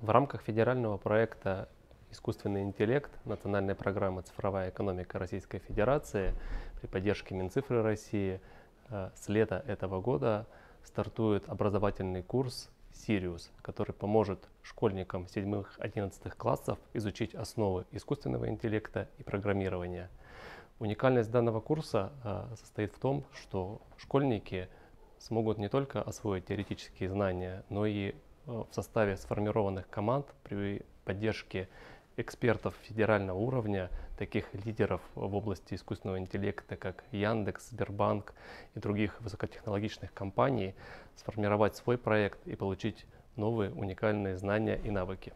В рамках федерального проекта «Искусственный интеллект» национальной программы «Цифровая экономика Российской Федерации» при поддержке Минцифры России э, с лета этого года стартует образовательный курс «Сириус», который поможет школьникам 7-11 классов изучить основы искусственного интеллекта и программирования. Уникальность данного курса э, состоит в том, что школьники смогут не только освоить теоретические знания, но и в составе сформированных команд при поддержке экспертов федерального уровня, таких лидеров в области искусственного интеллекта, как Яндекс, Сбербанк и других высокотехнологичных компаний, сформировать свой проект и получить новые уникальные знания и навыки.